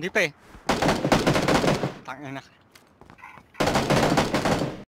Hindi pa eh. Tangin na.